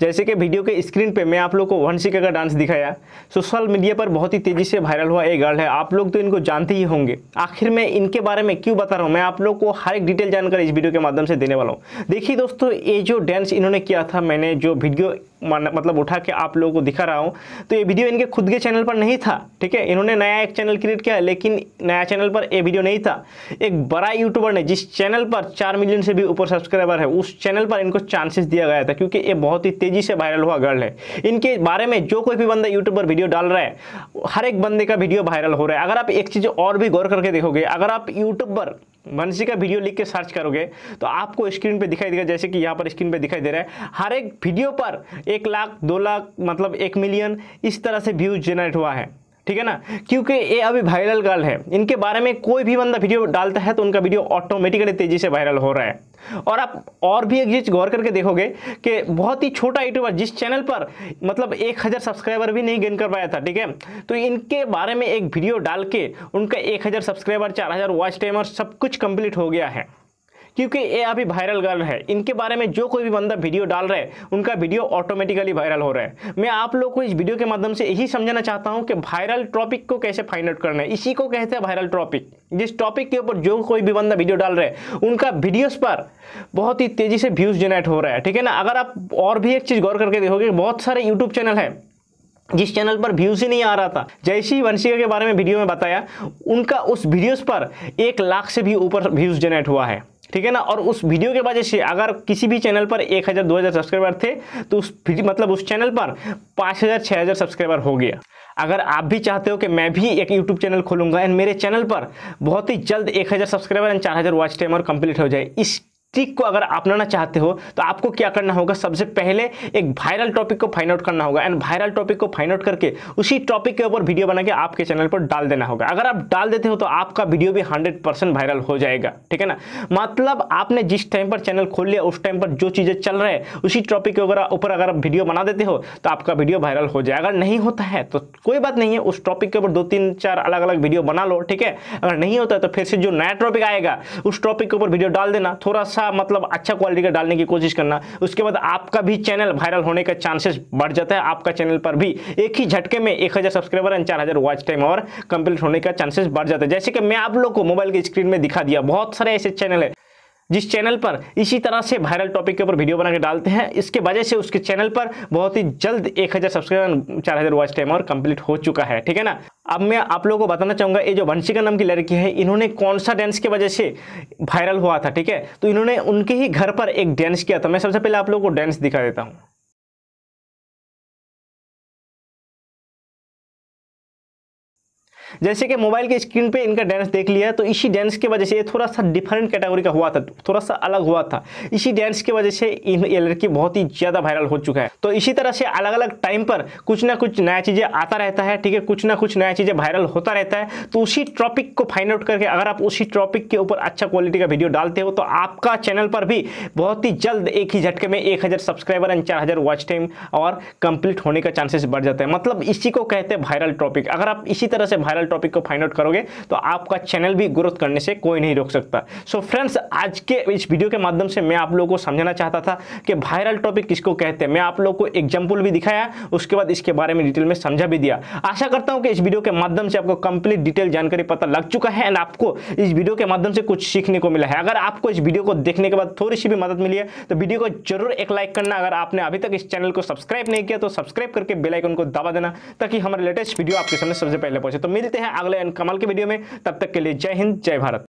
जैसे कि वीडियो के स्क्रीन पे मैं आप लोग को वंशिका का डांस दिखाया, सोशल मीडिया पर बहुत ही तेज़ी से वायरल हुआ एक गर्ल है। आप लोग तो इनको जानते ही होंगे। आखिर मैं इनके बारे में क्यों बता रहा हूँ? मैं आप लोग को हर एक डिटेल जानकारी इस वीडियो के माध्यम से देने वाला हूँ। देखिए दोस्तों, ये जो डांस इन्होंने किया था, मैंने जो वीडियो मतलब उठा के आप लोगों को दिखा रहा हूँ तो ये वीडियो इनके खुद के चैनल पर नहीं था, ठीक है? इन्होंने नया एक चैनल क्रिएट किया, लेकिन नया चैनल पर ये वीडियो नहीं था। एक बड़ा यूट्यूबर ने जिस चैनल पर चार मिलियन से भी ऊपर सब्सक्राइबर है, उस चैनल पर इनको चांसेस दिया गया था, क्योंकि ये बहुत ही तेज़ी से वायरल हुआ गर्ल है। इनके बारे में जो कोई भी बंदा यूट्यूब पर वीडियो डाल रहा है, हर एक बंदे का वीडियो वायरल हो रहा है। अगर आप एक चीज़ और भी गौर करके देखोगे, अगर आप यूट्यूब पर वंशी का वीडियो लिख के सर्च करोगे तो आपको स्क्रीन पे दिखाई देगा, जैसे कि यहाँ पर स्क्रीन पे दिखाई दे रहा है। हर एक वीडियो पर एक लाख, दो लाख मतलब एक मिलियन इस तरह से व्यूज़ जनरेट हुआ है। ठीक है ना? क्योंकि ये अभी वायरल गर्ल है। इनके बारे में कोई भी बंदा वीडियो डालता है तो उनका वीडियो ऑटोमेटिकली तेज़ी से वायरल हो रहा है। और आप और भी एक चीज़ गौर करके देखोगे कि बहुत ही छोटा यूट्यूबर जिस चैनल पर मतलब एक हज़ार सब्सक्राइबर भी नहीं गेन कर पाया था, ठीक है? तो इनके बारे में एक वीडियो डाल के उनका एक हज़ार सब्सक्राइबर चार हज़ार वॉच टाइमर सब कुछ कंप्लीट हो गया है। क्योंकि ये अभी वायरल गर्ल है। इनके बारे में जो कोई भी बंदा वीडियो डाल रहा है, उनका वीडियो ऑटोमेटिकली वायरल हो रहा है। मैं आप लोग को इस वीडियो के माध्यम से यही समझाना चाहता हूँ कि वायरल टॉपिक को कैसे फाइंड आउट करना है। इसी को कहते हैं वायरल टॉपिक जिस टॉपिक के ऊपर जो कोई भी बंदा वीडियो डाल रहा है, उनका वीडियोस पर बहुत ही तेज़ी से व्यूज़ जनरेट हो रहा है, ठीक है ना? अगर आप और भी एक चीज़ गौर करके देखोगे, बहुत सारे यूट्यूब चैनल है, जिस चैनल पर व्यूज़ ही नहीं आ रहा था। जैसे ही वंशिका के बारे में वीडियो में बताया, उनका उस वीडियोस पर एक लाख से भी ऊपर व्यूज़ जनरेट हुआ है। ठीक है ना? और उस वीडियो के वजह से अगर किसी भी चैनल पर एक हज़ार, दो हज़ार सब्सक्राइबर थे तो उस मतलब उस चैनल पर पाँच हज़ार छः हज़ार सब्सक्राइबर हो गया। अगर आप भी चाहते हो कि मैं भी एक यूट्यूब चैनल खोलूँगा एंड मेरे चैनल पर बहुत ही जल्द एक हज़ार सब्सक्राइबर एंड चार हज़ार वॉच और कंप्लीट हो जाए, इस ट्रिक को अगर अपनाना चाहते हो तो आपको क्या करना होगा? सबसे पहले एक वायरल टॉपिक को फाइंड आउट करना होगा। एंड वायरल टॉपिक को फाइंड आउट करके उसी टॉपिक के ऊपर वीडियो बना के आपके चैनल पर डाल देना होगा। अगर आप डाल देते हो तो आपका वीडियो भी हंड्रेड परसेंट वायरल हो जाएगा। ठीक है ना? मतलब आपने जिस टाइम पर चैनल खोल लिया, उस टाइम पर जो चीज़ें चल रहे हैं, उसी टॉपिक के ऊपर अगर आप वीडियो बना देते हो तो आपका वीडियो वायरल हो जाए अगर नहीं होता है तो कोई बात नहीं है, उस टॉपिक के ऊपर दो, तीन, चार अलग अलग वीडियो बना लो। ठीक है? अगर नहीं होता है तो फिर से जो नया टॉपिक आएगा, उस टॉपिक के ऊपर वीडियो डाल देना। थोड़ा सा मतलब अच्छा क्वालिटी का डालने की कोशिश करना। उसके बाद आपका भी चैनल वायरल होने का चांसेस बढ़ जाता है। आपका चैनल पर भी एक ही झटके में एक हज़ार सब्सक्राइबर एंड चार हज़ार वॉच टाइम और कंप्लीट होने का चांसेस बढ़ जाता है। जैसे कि मैं आप लोग को मोबाइल की स्क्रीन में दिखा दिया। बहुत सारे ऐसे चैनल है जिस चैनल पर इसी तरह से वायरल टॉपिक के ऊपर वीडियो बना के डालते हैं। इसके वजह से उसके चैनल पर बहुत ही जल्द एक हज़ार सब्सक्राइबर चार हज़ार वॉच टाइम और कंप्लीट हो चुका है। ठीक है ना? अब मैं आप लोगों को बताना चाहूँगा, ये जो वंशिका नाम की लड़की है, इन्होंने कौन सा डांस की वजह से वायरल हुआ था, ठीक है? तो इन्होंने उनके ही घर पर एक डांस किया था। मैं सबसे पहले आप लोगों को डांस दिखा देता हूँ। जैसे कि मोबाइल के स्क्रीन पे इनका डांस देख लिया तो इसी डांस की वजह से ये थोड़ा सा डिफरेंट कैटेगरी का हुआ था, थोड़ा सा अलग हुआ था। इसी डांस की वजह से ये लड़की बहुत ही ज़्यादा वायरल हो चुका है। तो इसी तरह से अलग अलग टाइम पर कुछ ना कुछ नया चीज़ें आता रहता है, ठीक है? कुछ ना कुछ नया चीज़ें वायरल होता रहता है। तो उसी टॉपिक को फाइंड आउट करके अगर आप उसी टॉपिक के ऊपर अच्छा क्वालिटी का वीडियो डालते हो तो आपका चैनल पर भी बहुत ही जल्द एक ही झटके में एक हज़ार सब्सक्राइबर एंड चार हज़ार वॉच टाइम और कंप्लीट होने का चांसेस बढ़ जाता है। मतलब इसी को कहते हैं वायरल टॉपिक अगर आप इसी तरह से वायरल वायरल टॉपिक को फाइंड आउट करोगे तो आपका चैनल भी ग्रोथ करने से कोई नहीं रोक सकता। सो so फ्रेंड्स आज के इस वीडियो के माध्यम से मैं आप लोगों को समझाना चाहता था कि वायरल टॉपिक किसको कहते हैं। मैं आप लोगों को एग्ज़ाम्पल भी दिखाया, उसके बाद इसके बारे में डिटेल में समझा भी दिया। आशा करता हूँ कि इस वीडियो के माध्यम से आपको कंप्लीट डिटेल जानकारी पता लग चुका है एंड आपको इस वीडियो के माध्यम से कुछ सीखने को मिला है। अगर आपको इस वीडियो को देखने के बाद थोड़ी सी भी मदद मिली है तो वीडियो को ज़रूर एक लाइक करना। अगर आपने अभी तक इस चैनल को सब्सक्राइब नहीं किया तो सब्सक्राइब करके बेलाइकन को दबा देना, ताकि हमारे लेटेस्ट वीडियो आपके सामने सबसे पहले पहुँचे। तो मिलते हैं अगले कमल के वीडियो में। तब तक के लिए जय हिंद, जय भारत।